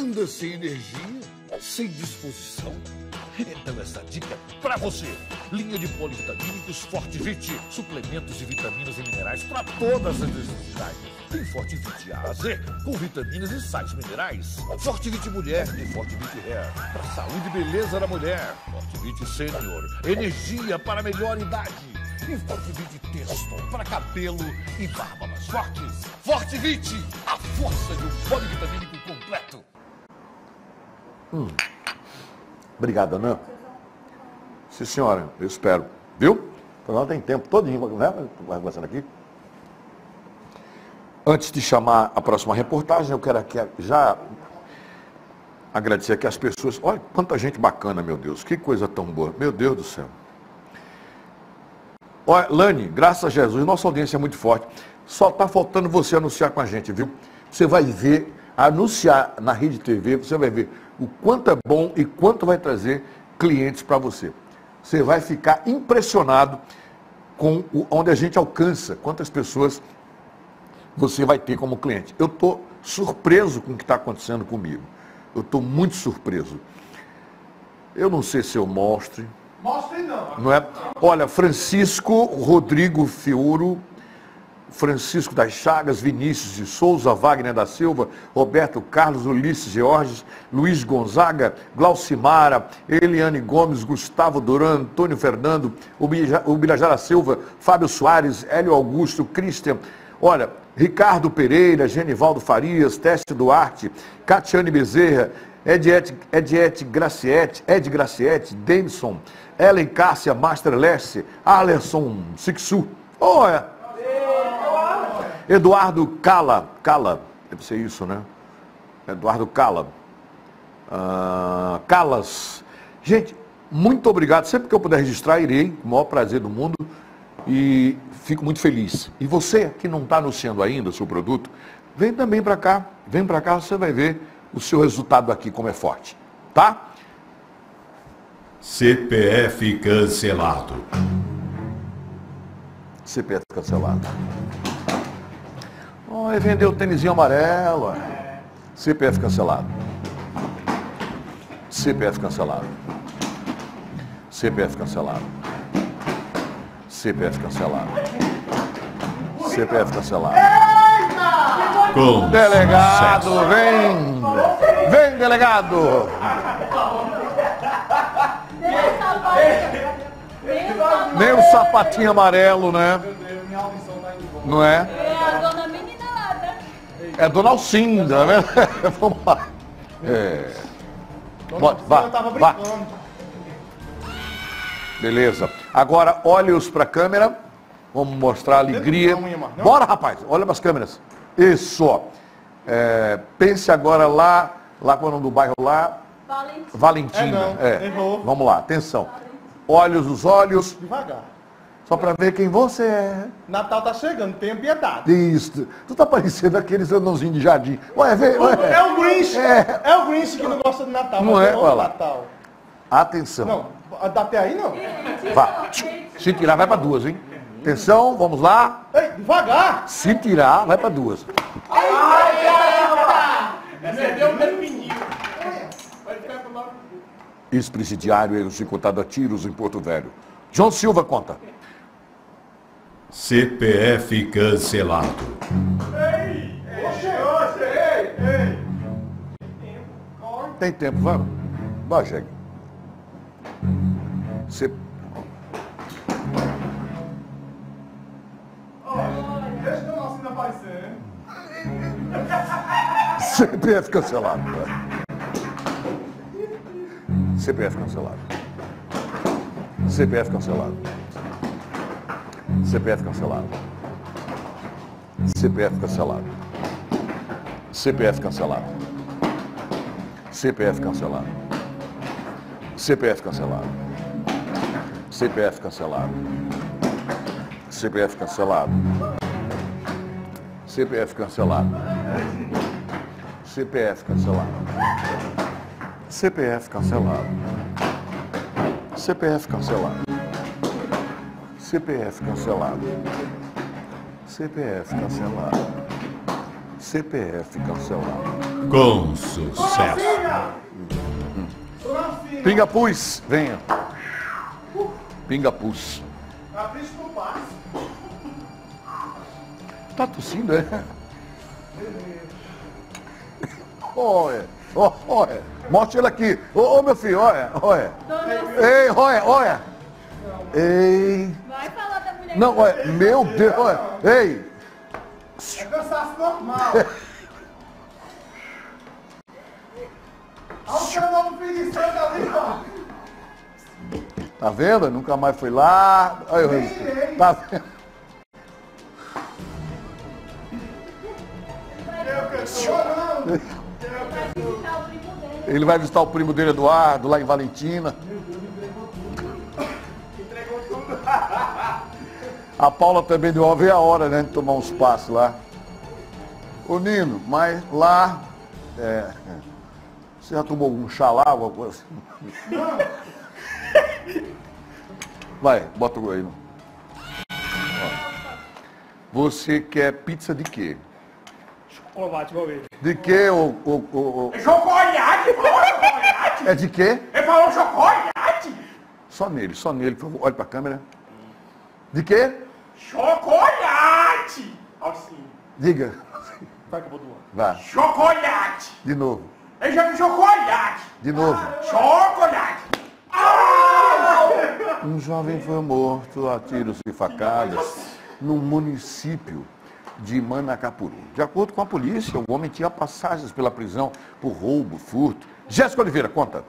anda sem energia, sem disposição? Então essa dica é pra você. Linha de polivitamínicos Fortivite. Suplementos de vitaminas e minerais para todas as necessidades. Tem Fortivite A a Z, com vitaminas e sais minerais. Fortivite Mulher e Fortivite Hair. Para saúde e beleza da mulher. Fortivite Sênior. Energia para melhor idade. E Fortivite Testo para cabelo e barba mais fortes. Fortivite, a força de um polivitamínico completo. Obrigado, Ana. Sim, senhora, eu espero. Viu? Então não tem tempo todinho, né? Vai conversando aqui. Antes de chamar a próxima reportagem, eu quero aqui já agradecer aqui as pessoas. Olha quanta gente bacana, meu Deus. Que coisa tão boa. Meu Deus do céu. Olha, Lani, graças a Jesus, nossa audiência é muito forte. Só está faltando você anunciar com a gente, viu? Você vai ver, anunciar na Rede TV, você vai ver o quanto é bom e quanto vai trazer clientes para você. Você vai ficar impressionado com o, onde a gente alcança, quantas pessoas você vai ter como cliente. Eu estou surpreso com o que está acontecendo comigo. Eu estou muito surpreso. Eu não sei se eu mostre. Mostre não. Não é? Olha, Francisco Rodrigo Fiuro, Francisco das Chagas, Vinícius de Souza, Wagner da Silva, Roberto Carlos, Ulisses Georges, Luiz Gonzaga, Glaucimara, Eliane Gomes, Gustavo Duran, Antônio Fernando, Ubirajara Silva, Fábio Soares, Hélio Augusto, Cristian, olha, Ricardo Pereira, Genivaldo Farias, Teste Duarte, Catiane Bezerra, Ediette, Graciete, Ed Graciete, Denison, Ellen Cássia, Master Leste, Alerson Sixu. Olha, Eduardo Cala, Cala, deve ser isso, né? Eduardo Cala. Ah, Calas. Gente, muito obrigado. Sempre que eu puder registrar, irei, com o maior prazer do mundo. E fico muito feliz. E você que não está anunciando ainda o seu produto, vem também para cá. Vem para cá, você vai ver o seu resultado aqui como é forte. Tá? CPF cancelado. CPF cancelado. Oh, vendeu o tênisinho amarelo. CPF cancelado. CPF cancelado. CPF cancelado. CPF cancelado. CPF cancelado. Com Delegado, vem! Vem, delegado! Nem o sapatinho amarelo, né? Não é? É Dona Alcinda, né? Vamos lá. É. Pode, vá, tava vá. Beleza. Agora, olhos para a câmera. Vamos mostrar a alegria. Não, Imar, não. Bora, rapaz. Olha para as câmeras. Isso. É, pense agora lá, lá qual é o nome do bairro lá? Valentim. Valentina. É, não, errou. Vamos lá, atenção. Olhos nos olhos, Devagar. Só para ver quem você é. Natal tá chegando, tenha piedade. Isso. Tu tá parecendo aqueles anãozinhos de jardim. Ué, vê, ué. É o Grinch. É. É. o Grinch que não gosta de Natal. Não é? Olha lá. Natal. Atenção. Não, até aí não. Vá. Se tirar, vai para duas, hein? Atenção, vamos lá. Ei, devagar. Se tirar, vai para duas. Perdeu o mesmo menino. Ex-presidiário, ele chicotado a tiros em Porto Velho. João Silva conta. CPF cancelado. Ei! Oxê, Ei! Ei! Tem tempo, vamos. Vai, chega. Você. CPF cancelado. CPF cancelado. CPF cancelado. CPF cancelado. CPF cancelado. CPF cancelado. CPF cancelado. CPF cancelado. CPF cancelado. CPF cancelado. CPF cancelado. CPF cancelado. CPF cancelado. CPF cancelado. CPF cancelado. CPF cancelado. CPF cancelado. Com sucesso. Pinga pus, venha. Pinga pus. Tá tossindo, é? Olha, ó, olha. Mostra ele aqui. Ô, ô, meu filho, olha, olha. Ei, olha, olha. Ei. vai falar da mulher. Não, olha, meu Deus, olha. Ei. É cansaço normal. Olha o seu novo preguiçoso ali, ó. Tá vendo? Nunca mais foi lá. Olha, o resultado. Tá vendo? Eu eu. Ele vai visitar o primo dele, Eduardo, lá em Valentina. A Paula também deu uma ver a hora, né? De tomar uns passos lá. Ô Nino, mas lá. é, você já tomou algum chá lá, alguma coisa assim? Vai, bota o aí. Você quer pizza de quê? Chocolate, vou ver. De quê, ô, ô, ô, ô? Chocolate, falou chocolate. É de quê? Ele falou chocolate. Só nele, só nele, por favor. Olhe pra câmera. De quê? Chocolate. Alcinho. Diga. Vai que eu vou doar. Vá, Chocolate. de novo. Eu já vi chocolate. De novo. Chocolate. Um jovem foi morto a tiros e facadas no município de Manacapuru. De acordo com a polícia, o homem tinha passagens pela prisão por roubo, furto. Jéssica Oliveira, conta.